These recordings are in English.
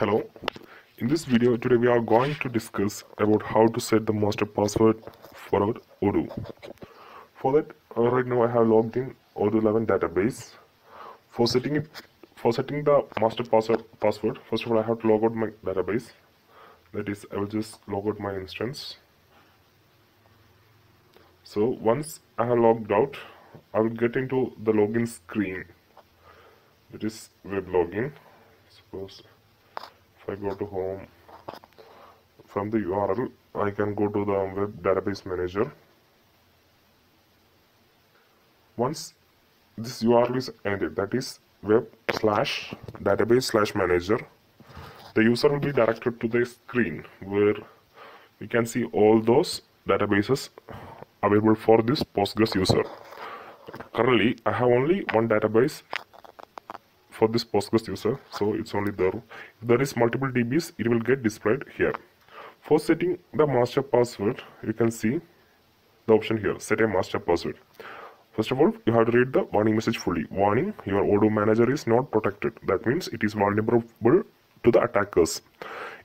Hello. In this video today we are going to discuss about how to set the master password for our Odoo. For that uh, right now I have logged in Odoo 11 database. For setting it for setting the master password password first of all I have to log out my database. That is I will just log out my instance. So once I have logged out I will get into the login screen. That is web login. Suppose if I go to home from the URL I can go to the web database manager. Once this URL is ended that is web slash database slash manager the user will be directed to the screen where we can see all those databases available for this Postgres user. Currently I have only one database for this Postgres user so it's only there. If there is multiple DBs it will get displayed here. For setting the master password you can see the option here set a master password. First of all you have to read the warning message fully. Warning your Odoo manager is not protected. That means it is vulnerable to the attackers.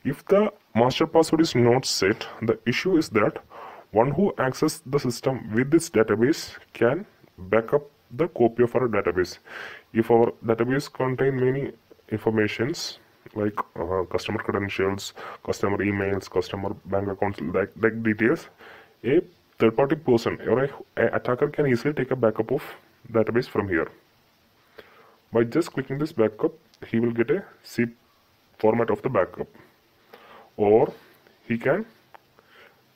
If the master password is not set the issue is that one who access the system with this database can backup the copy of our database. If our database contain many informations like uh, customer credentials customer emails customer bank accounts like, like details a third party person or a, attacker can easily take a backup of database from here. By just clicking this backup he will get a zip format of the backup. Or he can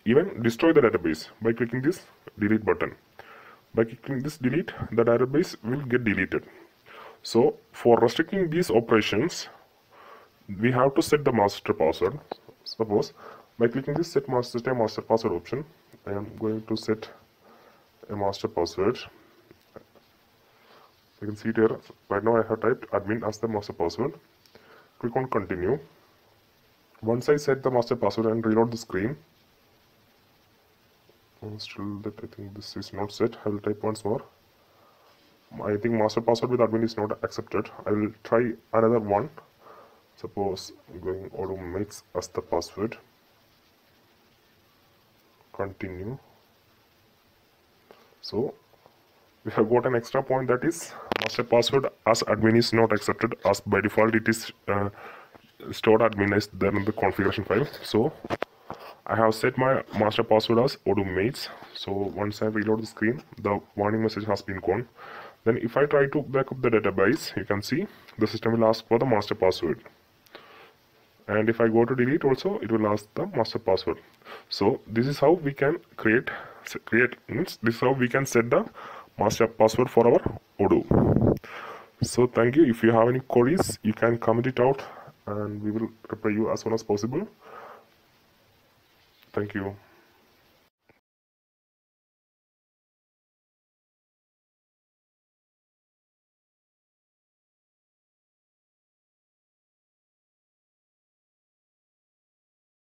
even destroy the database by clicking this delete button by clicking this delete the database will get deleted. So for restricting these operations we have to set the master password. Suppose by clicking this set master set master password option I am going to set a master password. You can see it here. Right now I have typed admin as the master password. Click on continue. Once I set the master password and reload the screen still that I think this is not set. I will type once more. I think master password with admin is not accepted. I will try another one. Suppose going Odoo mates as the password. Continue. So we have got an extra point that is master password as admin is not accepted. As by default it is uh, stored admin is there in the configuration file. So I have set my master password as Odoo mates. So once I reload the screen, the warning message has been gone. Then if I try to back up the database, you can see the system will ask for the master password. And if I go to delete also, it will ask the master password. So this is how we can create, create means this is how we can set the master password for our Odoo. So thank you. If you have any queries, you can comment it out and we will reply you as soon as possible. Thank you.